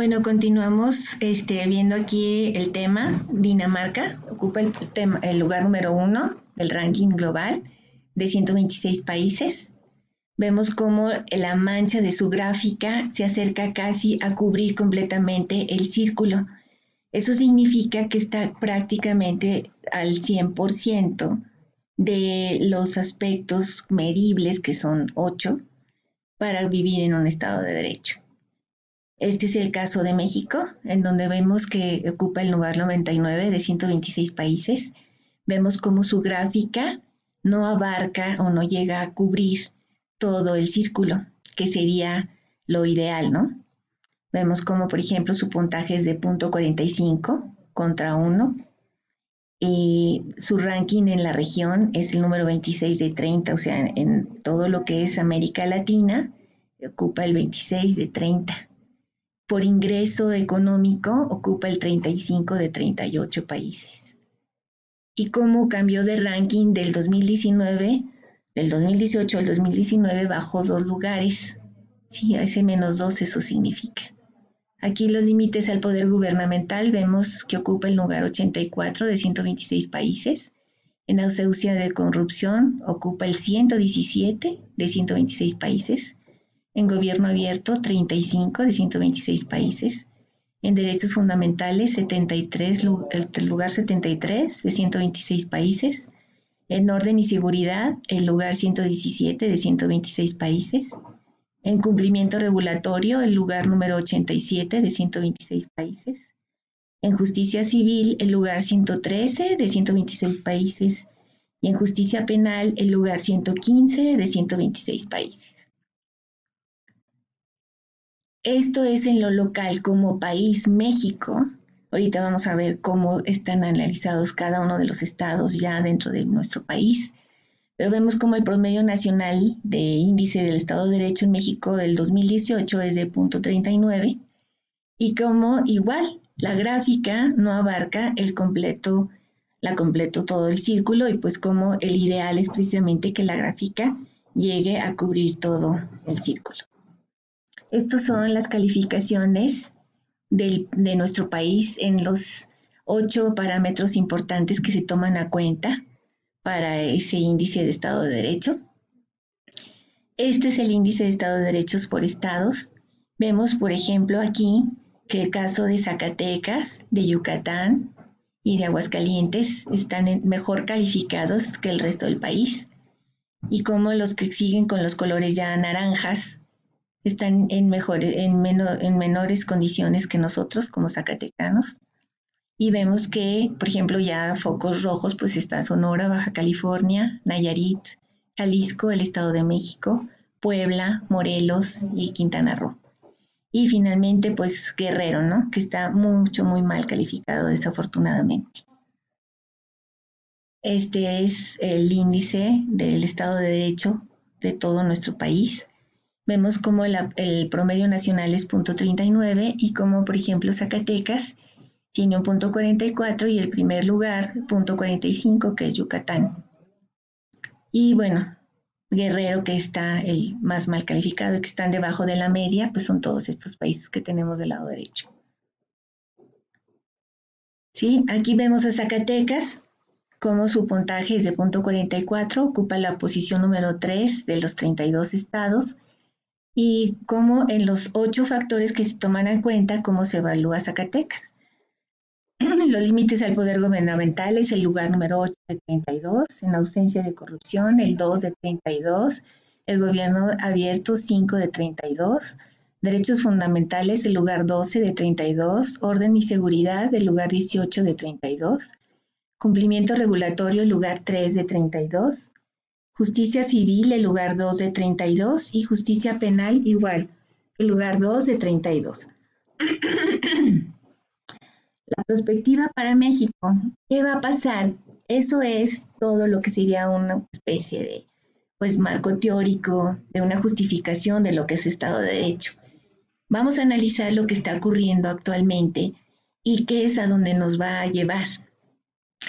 Bueno, continuamos este, viendo aquí el tema. Dinamarca ocupa el, tema, el lugar número uno del ranking global de 126 países. Vemos cómo la mancha de su gráfica se acerca casi a cubrir completamente el círculo. Eso significa que está prácticamente al 100% de los aspectos medibles, que son ocho, para vivir en un Estado de Derecho. Este es el caso de México, en donde vemos que ocupa el lugar 99 de 126 países. Vemos cómo su gráfica no abarca o no llega a cubrir todo el círculo, que sería lo ideal, ¿no? Vemos como, por ejemplo, su puntaje es de punto 45 contra 1. Y su ranking en la región es el número 26 de 30, o sea, en todo lo que es América Latina, ocupa el 26 de 30 por ingreso económico ocupa el 35 de 38 países. Y cómo cambió de ranking del 2019, del 2018 al 2019 bajó dos lugares. Sí, ese menos dos eso significa. Aquí los límites al poder gubernamental vemos que ocupa el lugar 84 de 126 países. En ausencia de corrupción ocupa el 117 de 126 países en gobierno abierto 35 de 126 países, en derechos fundamentales 73, el lugar 73 de 126 países, en orden y seguridad el lugar 117 de 126 países, en cumplimiento regulatorio el lugar número 87 de 126 países, en justicia civil el lugar 113 de 126 países. Y en justicia penal el lugar 115 de 126 países. Esto es en lo local como país México. Ahorita vamos a ver cómo están analizados cada uno de los estados ya dentro de nuestro país. Pero vemos como el promedio nacional de índice del Estado de Derecho en México del 2018 es de punto 39 y como igual la gráfica no abarca el completo, la completo todo el círculo y pues como el ideal es precisamente que la gráfica llegue a cubrir todo el círculo. Estas son las calificaciones de nuestro país en los ocho parámetros importantes que se toman a cuenta para ese índice de Estado de Derecho. Este es el índice de Estado de Derechos por estados. Vemos, por ejemplo, aquí que el caso de Zacatecas, de Yucatán y de Aguascalientes están mejor calificados que el resto del país. Y como los que siguen con los colores ya naranjas están en, mejores, en, en menores condiciones que nosotros como zacatecanos. Y vemos que, por ejemplo, ya focos rojos, pues está Sonora, Baja California, Nayarit, Jalisco, el Estado de México, Puebla, Morelos y Quintana Roo. Y finalmente, pues Guerrero, ¿no? Que está mucho, muy mal calificado, desafortunadamente. Este es el índice del Estado de Derecho de todo nuestro país vemos como el promedio nacional es punto 39 y como por ejemplo Zacatecas tiene un punto 44 y el primer lugar punto 45 que es Yucatán. Y bueno, Guerrero que está el más mal calificado y que están debajo de la media, pues son todos estos países que tenemos del lado derecho. ¿Sí? Aquí vemos a Zacatecas, como su puntaje es de punto 44, ocupa la posición número 3 de los 32 estados y cómo en los ocho factores que se toman en cuenta, cómo se evalúa Zacatecas. Los límites al poder gubernamental es el lugar número 8 de 32, en ausencia de corrupción el 2 de 32, el gobierno abierto 5 de 32, derechos fundamentales el lugar 12 de 32, orden y seguridad el lugar 18 de 32, cumplimiento regulatorio el lugar 3 de 32, Justicia Civil, el lugar 2 de 32, y Justicia Penal igual, el lugar 2 de 32. La perspectiva para México, ¿qué va a pasar? Eso es todo lo que sería una especie de pues marco teórico, de una justificación de lo que es Estado de Derecho. Vamos a analizar lo que está ocurriendo actualmente y qué es a donde nos va a llevar.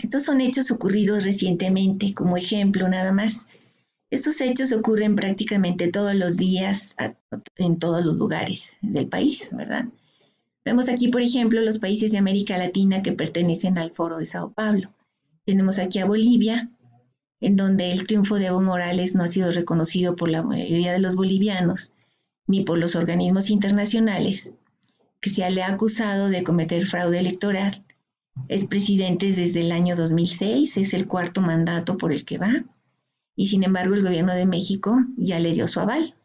Estos son hechos ocurridos recientemente, como ejemplo nada más. Estos hechos ocurren prácticamente todos los días en todos los lugares del país, ¿verdad? Vemos aquí, por ejemplo, los países de América Latina que pertenecen al Foro de Sao Paulo. Tenemos aquí a Bolivia, en donde el triunfo de Evo Morales no ha sido reconocido por la mayoría de los bolivianos ni por los organismos internacionales, que se le ha acusado de cometer fraude electoral. Es presidente desde el año 2006, es el cuarto mandato por el que va, y sin embargo el gobierno de México ya le dio su aval.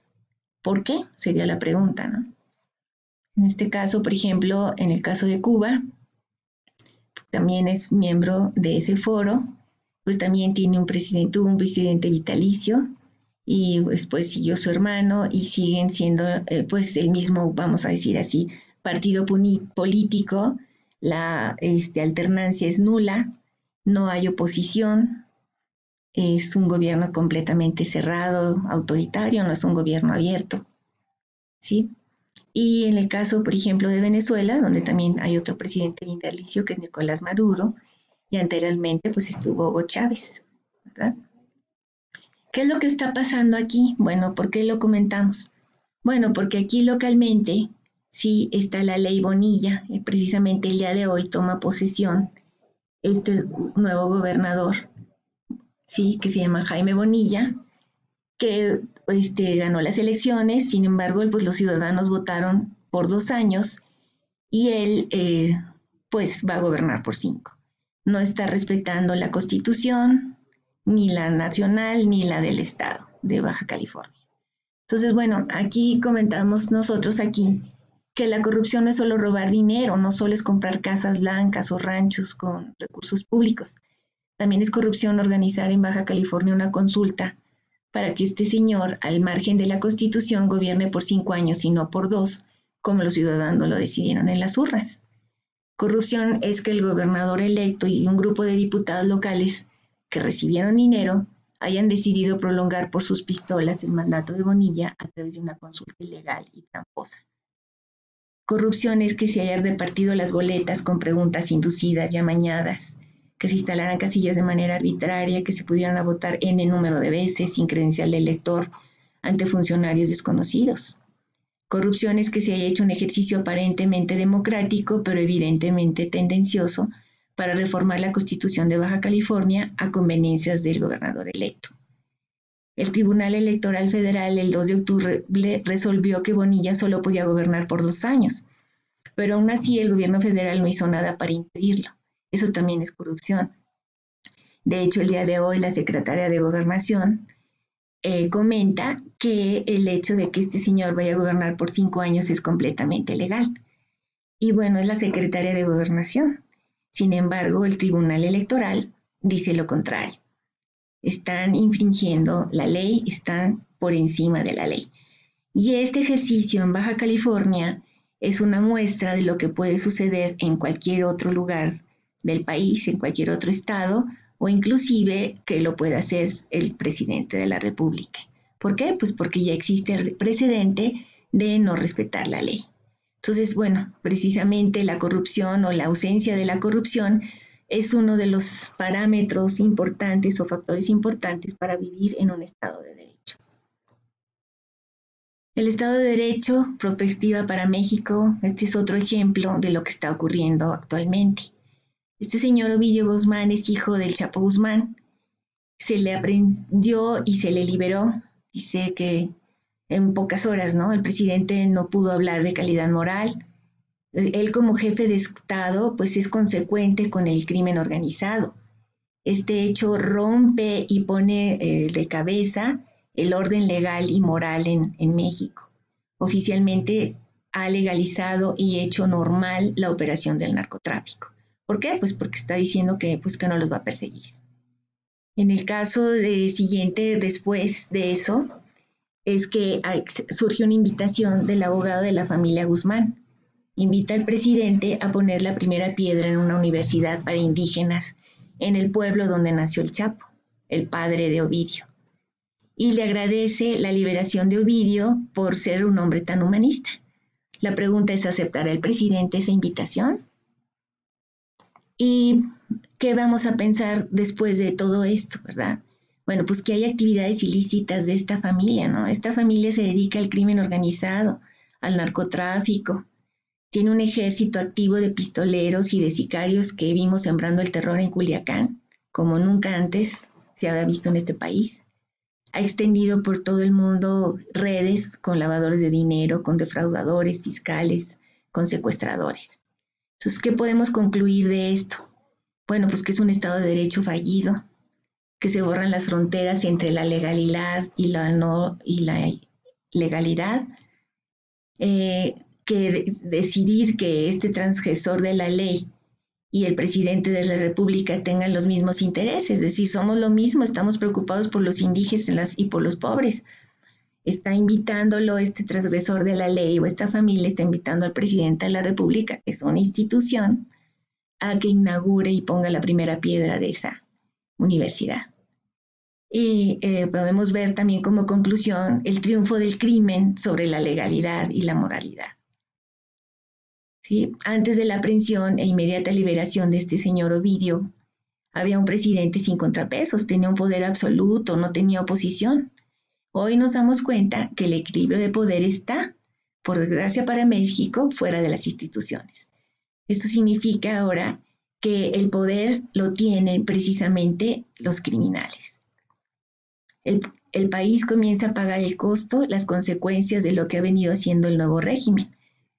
¿Por qué? Sería la pregunta, ¿no? En este caso, por ejemplo, en el caso de Cuba, también es miembro de ese foro, pues también tiene un presidente, un presidente vitalicio y después siguió su hermano y siguen siendo eh, pues el mismo, vamos a decir así, partido político, la este, alternancia es nula, no hay oposición, es un gobierno completamente cerrado, autoritario, no es un gobierno abierto, ¿sí? Y en el caso, por ejemplo, de Venezuela, donde también hay otro presidente vitalicio, que es Nicolás Maduro, y anteriormente pues estuvo Hugo Chávez. ¿Qué es lo que está pasando aquí? Bueno, ¿por qué lo comentamos? Bueno, porque aquí localmente sí está la ley Bonilla, precisamente el día de hoy toma posesión este nuevo gobernador, sí, que se llama Jaime Bonilla, que este, ganó las elecciones, sin embargo, pues los ciudadanos votaron por dos años y él eh, pues va a gobernar por cinco. No está respetando la constitución, ni la nacional, ni la del estado de Baja California. Entonces, bueno, aquí comentamos nosotros aquí que la corrupción no es solo robar dinero, no solo es comprar casas blancas o ranchos con recursos públicos. También es corrupción organizar en Baja California una consulta para que este señor, al margen de la Constitución, gobierne por cinco años y no por dos, como los ciudadanos lo decidieron en las urnas. Corrupción es que el gobernador electo y un grupo de diputados locales que recibieron dinero hayan decidido prolongar por sus pistolas el mandato de Bonilla a través de una consulta ilegal y tramposa. Corrupción es que se hayan repartido las boletas con preguntas inducidas y amañadas, que se instalaran casillas de manera arbitraria, que se pudieran votar n número de veces sin credencial de elector ante funcionarios desconocidos. Corrupción es que se haya hecho un ejercicio aparentemente democrático, pero evidentemente tendencioso, para reformar la Constitución de Baja California a conveniencias del gobernador electo. El Tribunal Electoral Federal el 2 de octubre resolvió que Bonilla solo podía gobernar por dos años, pero aún así el gobierno federal no hizo nada para impedirlo. Eso también es corrupción. De hecho, el día de hoy la secretaria de Gobernación eh, comenta que el hecho de que este señor vaya a gobernar por cinco años es completamente legal. Y bueno, es la secretaria de Gobernación. Sin embargo, el Tribunal Electoral dice lo contrario. Están infringiendo la ley, están por encima de la ley. Y este ejercicio en Baja California es una muestra de lo que puede suceder en cualquier otro lugar del país, en cualquier otro estado, o inclusive que lo pueda hacer el presidente de la República. ¿Por qué? Pues porque ya existe el precedente de no respetar la ley. Entonces, bueno, precisamente la corrupción o la ausencia de la corrupción es uno de los parámetros importantes o factores importantes para vivir en un Estado de Derecho. El Estado de Derecho, perspectiva para México, este es otro ejemplo de lo que está ocurriendo actualmente. Este señor Ovidio Guzmán es hijo del Chapo Guzmán. Se le aprendió y se le liberó. Dice que en pocas horas, ¿no? El presidente no pudo hablar de calidad moral. Él como jefe de Estado, pues es consecuente con el crimen organizado. Este hecho rompe y pone eh, de cabeza el orden legal y moral en, en México. Oficialmente ha legalizado y hecho normal la operación del narcotráfico. ¿Por qué? Pues porque está diciendo que, pues que no los va a perseguir. En el caso siguiente, después de eso, es que surge una invitación del abogado de la familia Guzmán. Invita al presidente a poner la primera piedra en una universidad para indígenas en el pueblo donde nació el Chapo, el padre de Ovidio. Y le agradece la liberación de Ovidio por ser un hombre tan humanista. La pregunta es, ¿aceptará el presidente esa invitación? ¿Y qué vamos a pensar después de todo esto, verdad? Bueno, pues que hay actividades ilícitas de esta familia, ¿no? Esta familia se dedica al crimen organizado, al narcotráfico, tiene un ejército activo de pistoleros y de sicarios que vimos sembrando el terror en Culiacán, como nunca antes se había visto en este país. Ha extendido por todo el mundo redes con lavadores de dinero, con defraudadores fiscales, con secuestradores. Entonces, ¿qué podemos concluir de esto? Bueno, pues que es un Estado de Derecho fallido, que se borran las fronteras entre la legalidad y la no y la legalidad, eh, que decidir que este transgresor de la ley y el presidente de la República tengan los mismos intereses, es decir, somos lo mismo, estamos preocupados por los indígenas y por los pobres. Está invitándolo este transgresor de la ley o esta familia está invitando al presidente de la República, que es una institución, a que inaugure y ponga la primera piedra de esa universidad. Y eh, podemos ver también como conclusión el triunfo del crimen sobre la legalidad y la moralidad. ¿Sí? Antes de la aprehensión e inmediata liberación de este señor Ovidio, había un presidente sin contrapesos, tenía un poder absoluto, no tenía oposición. Hoy nos damos cuenta que el equilibrio de poder está, por desgracia para México, fuera de las instituciones. Esto significa ahora que el poder lo tienen precisamente los criminales. El, país comienza a pagar el costo, las consecuencias de lo que ha venido haciendo el nuevo régimen.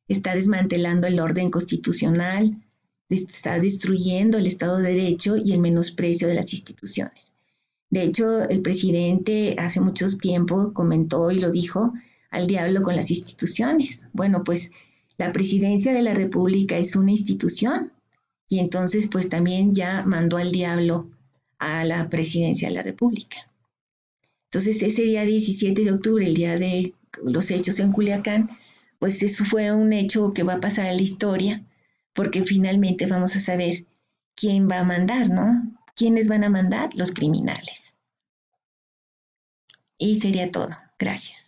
Está desmantelando el orden constitucional, está destruyendo el Estado de Derecho y el menosprecio de las instituciones. De hecho, el presidente hace mucho tiempo comentó y lo dijo al diablo con las instituciones. Bueno, pues la presidencia de la República es una institución y entonces pues también ya mandó al diablo a la presidencia de la República. Entonces ese día 17 de octubre, el día de los hechos en Culiacán, pues eso fue un hecho que va a pasar a la historia, porque finalmente vamos a saber quién va a mandar, ¿no? ¿Quiénes van a mandar? Los criminales. Y sería todo. Gracias.